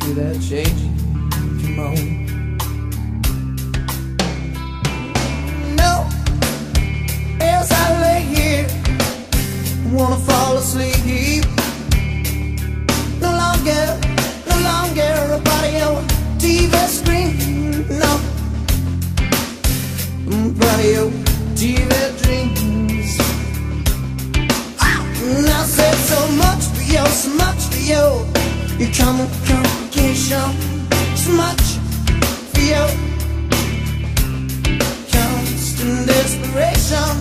Feel that changing? Come on. No, as I lay here, wanna fall asleep. No longer, no longer a body on TV screen. No, body on TV dreams. And I said so much for you, so much for you. You come with so much for. Constant desperation,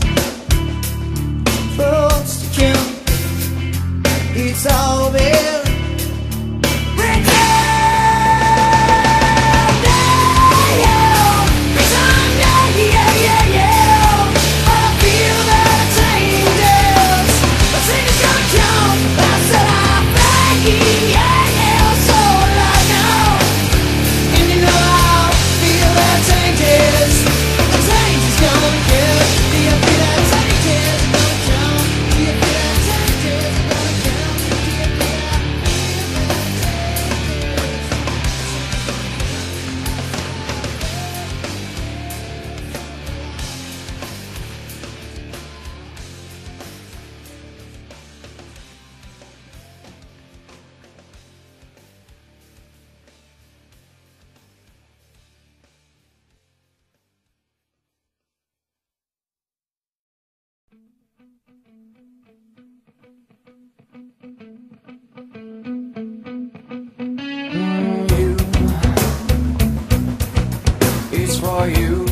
thoughts to kill. It's all been you.